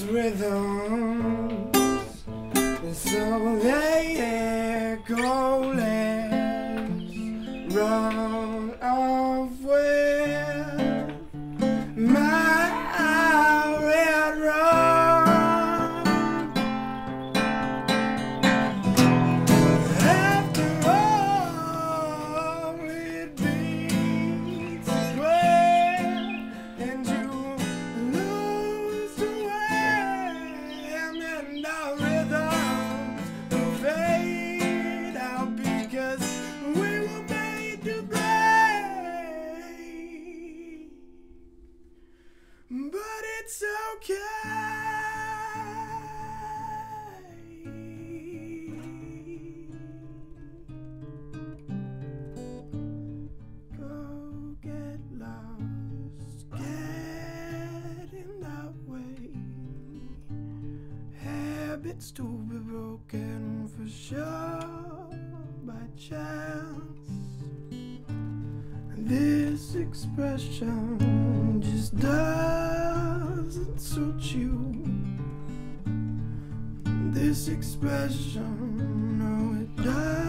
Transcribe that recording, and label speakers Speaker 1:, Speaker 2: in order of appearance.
Speaker 1: rhythm. habits to be broken for sure by chance. This expression just doesn't suit you. This expression, no, it does.